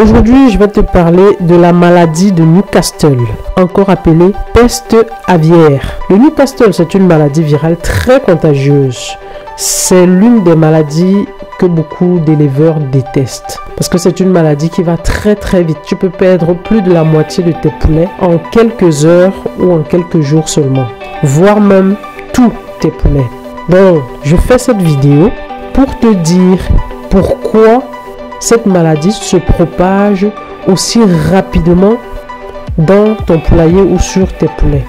Aujourd'hui, je vais te parler de la maladie de Newcastle, encore appelée peste aviaire. Le Newcastle, c'est une maladie virale très contagieuse. C'est l'une des maladies que beaucoup d'éleveurs détestent. Parce que c'est une maladie qui va très très vite. Tu peux perdre plus de la moitié de tes poulets en quelques heures ou en quelques jours seulement. Voire même tous tes poulets. Donc, je fais cette vidéo pour te dire pourquoi cette maladie se propage aussi rapidement dans ton poulailler ou sur tes poulets.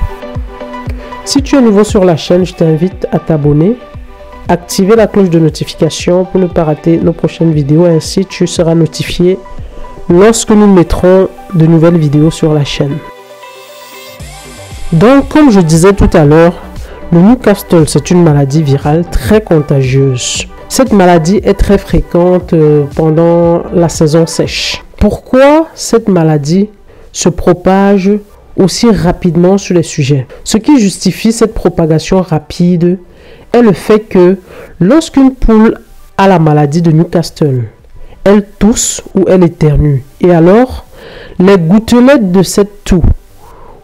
Si tu es nouveau sur la chaîne, je t'invite à t'abonner, activer la cloche de notification pour ne pas rater nos prochaines vidéos. Ainsi, tu seras notifié lorsque nous mettrons de nouvelles vidéos sur la chaîne. Donc, comme je disais tout à l'heure, le Newcastle, c'est une maladie virale très contagieuse. Cette maladie est très fréquente euh, pendant la saison sèche. Pourquoi cette maladie se propage aussi rapidement sur les sujets? Ce qui justifie cette propagation rapide est le fait que lorsqu'une poule a la maladie de Newcastle, elle tousse ou elle éternue. Et alors, les gouttelettes de cette toux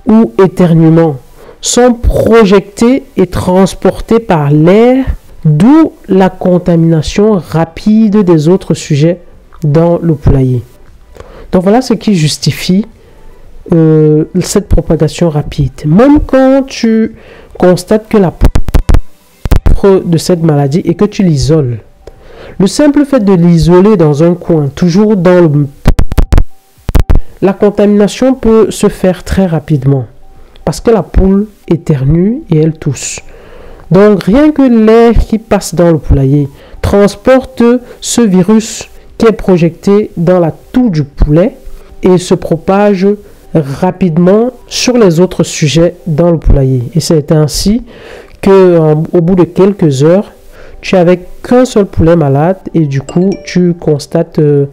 ou éternuement sont projetées et transportées par l'air D'où la contamination rapide des autres sujets dans le poulailler. Donc voilà ce qui justifie euh, cette propagation rapide. Même quand tu constates que la de cette maladie et que tu l'isoles, le simple fait de l'isoler dans un coin, toujours dans le... La contamination peut se faire très rapidement parce que la poule éternue et elle tousse. Donc rien que l'air qui passe dans le poulailler transporte ce virus qui est projeté dans la toux du poulet et se propage rapidement sur les autres sujets dans le poulailler. Et c'est ainsi que au bout de quelques heures, tu n'avais qu'un seul poulet malade et du coup tu constates euh,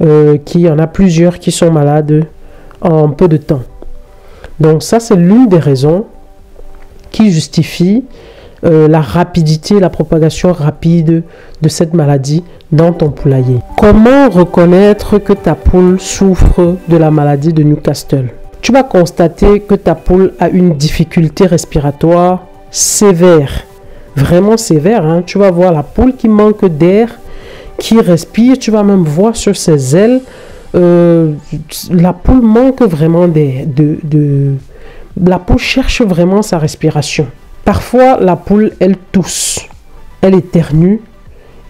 euh, qu'il y en a plusieurs qui sont malades en peu de temps. Donc ça c'est l'une des raisons qui justifie euh, la rapidité, la propagation rapide de cette maladie dans ton poulailler. Comment reconnaître que ta poule souffre de la maladie de Newcastle? Tu vas constater que ta poule a une difficulté respiratoire sévère, vraiment sévère. Hein. Tu vas voir la poule qui manque d'air, qui respire. Tu vas même voir sur ses ailes, euh, la poule manque vraiment d'air. De, la poule cherche vraiment sa respiration. Parfois, la poule, elle tousse, elle éternue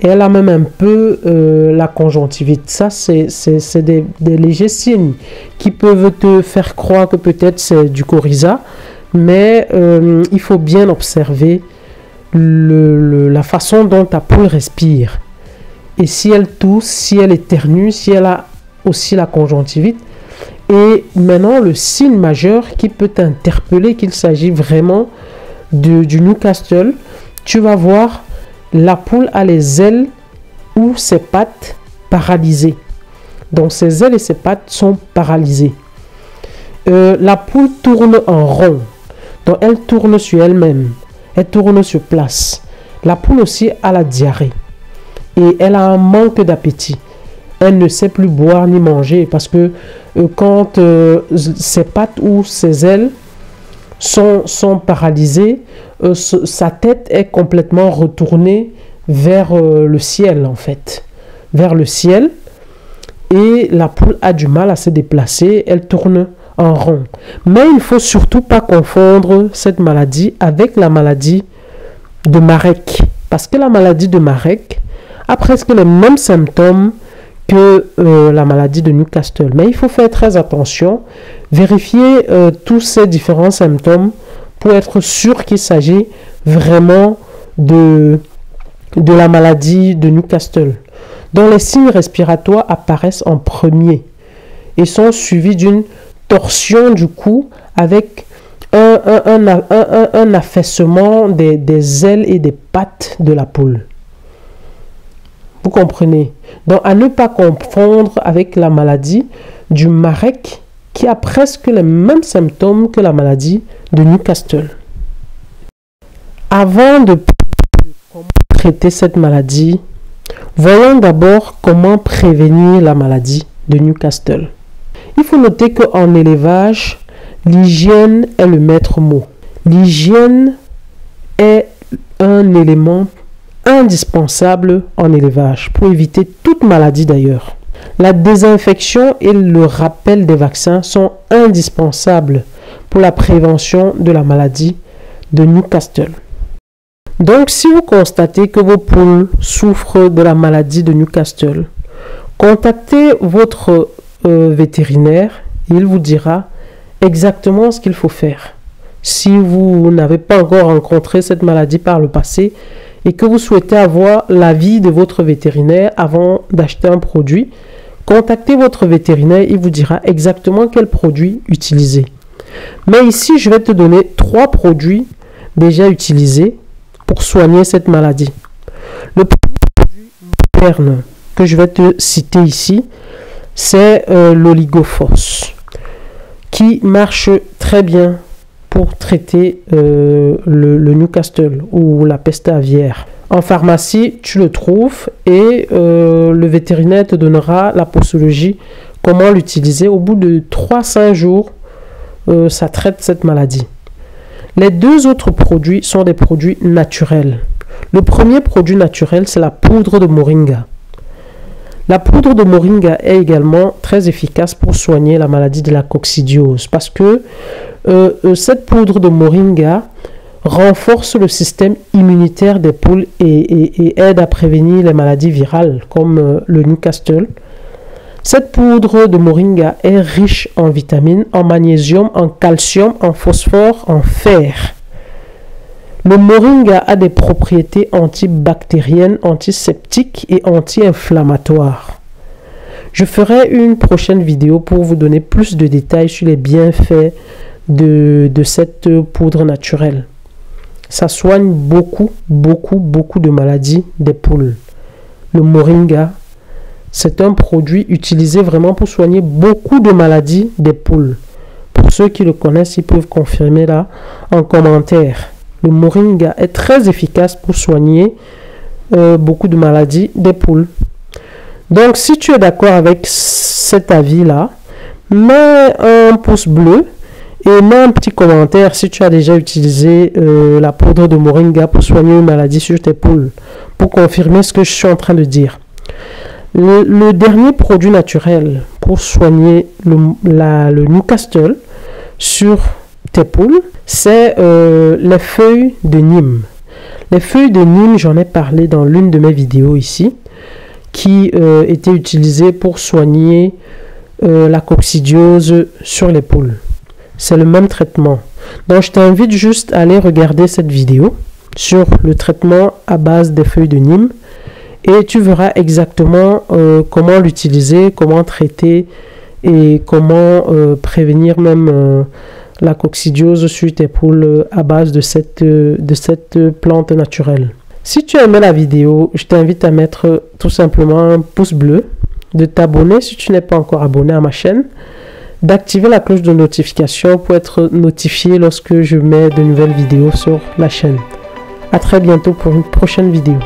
et elle a même un peu euh, la conjonctivite. Ça, c'est des, légers signes qui peuvent te faire croire que peut-être c'est du coryza, mais euh, il faut bien observer la façon dont ta poule respire. Et si elle tousse, si elle éternue, si elle a aussi la conjonctivite. Et maintenant, le signe majeur qui peut t'interpeller qu'il s'agit vraiment du Newcastle, tu vas voir la poule a les ailes ou ses pattes paralysées. Donc ses ailes et ses pattes sont paralysées. Euh, la poule tourne en rond. Donc elle tourne sur elle-même. Elle tourne sur place. La poule aussi a la diarrhée. Et elle a un manque d'appétit. Elle ne sait plus boire ni manger parce que euh, quand euh, ses pattes ou ses ailes sont, paralysés, euh, sa tête est complètement retournée vers euh, le ciel en fait, vers le ciel. Et la poule a du mal à se déplacer, elle tourne en rond. Mais il faut surtout pas confondre cette maladie avec la maladie de Marek. Parce que la maladie de Marek a presque les mêmes symptômes que euh, la maladie de Newcastle. Mais il faut faire très attention, vérifier euh, tous ces différents symptômes pour être sûr qu'il s'agit vraiment de, la maladie de Newcastle. dont les signes respiratoires apparaissent en premier et sont suivis d'une torsion du cou avec un, affaissement des ailes et des pattes de la poule. Vous comprenez? Donc, à ne pas confondre avec la maladie du Marek qui a presque les mêmes symptômes que la maladie de Newcastle. Avant de traiter cette maladie, voyons d'abord comment prévenir la maladie de Newcastle. Il faut noter qu'en élevage, l'hygiène est le maître mot. L'hygiène est un élément indispensable en élevage pour éviter toute maladie d'ailleurs. La désinfection et le rappel des vaccins sont indispensables pour la prévention de la maladie de Newcastle. Donc si vous constatez que vos poules souffrent de la maladie de Newcastle, contactez votre euh, vétérinaire il vous dira exactement ce qu'il faut faire. Si vous n'avez pas encore rencontré cette maladie par le passé et que vous souhaitez avoir l'avis de votre vétérinaire avant d'acheter un produit, contactez votre vétérinaire, il vous dira exactement quel produit utiliser. Mais ici, je vais te donner trois produits déjà utilisés pour soigner cette maladie. Le premier produit moderne que je vais te citer ici, c'est euh, l'oligofos, qui marche très bien pour traiter euh, le, Newcastle ou la peste aviaire. En pharmacie, tu le trouves et euh, le vétérinaire te donnera la posologie, comment l'utiliser. Au bout de 3-5 jours, euh, ça traite cette maladie. Les deux autres produits sont des produits naturels. Le premier produit naturel, c'est la poudre de moringa. La poudre de moringa est également très efficace pour soigner la maladie de la coccidiose parce que euh, cette poudre de moringa renforce le système immunitaire des poules et, aide à prévenir les maladies virales comme euh, le Newcastle. Cette poudre de moringa est riche en vitamines, en magnésium, en calcium, en phosphore, en fer. Le moringa a des propriétés antibactériennes, antiseptiques et anti-inflammatoires. Je ferai une prochaine vidéo pour vous donner plus de détails sur les bienfaits de cette poudre naturelle. Ça soigne beaucoup, beaucoup, beaucoup de maladies des poules. Le moringa, c'est un produit utilisé vraiment pour soigner beaucoup de maladies des poules. Pour ceux qui le connaissent, ils peuvent confirmer là en commentaire. Le moringa est très efficace pour soigner euh, beaucoup de maladies des poules. Donc, si tu es d'accord avec cet avis-là, mets un pouce bleu et un petit commentaire si tu as déjà utilisé euh, la poudre de moringa pour soigner une maladie sur tes poules, pour confirmer ce que je suis en train de dire. Le, dernier produit naturel pour soigner le, le Newcastle sur tes poules, c'est euh, les feuilles de Nîmes. Les feuilles de Nîmes, j'en ai parlé dans l'une de mes vidéos ici, qui euh, étaient utilisées pour soigner la coccidiose sur les poules c'est le même traitement. Donc je t'invite juste à aller regarder cette vidéo sur le traitement à base des feuilles de Nîmes et tu verras exactement euh, comment l'utiliser, comment traiter et comment euh, prévenir même euh, la coccidiose sur tes poules à base de cette, de cette plante naturelle. Si tu as aimé la vidéo, je t'invite à mettre tout simplement un pouce bleu, de t'abonner si tu n'es pas encore abonné à ma chaîne d'activer la cloche de notification pour être notifié lorsque je mets de nouvelles vidéos sur la chaîne. A très bientôt pour une prochaine vidéo.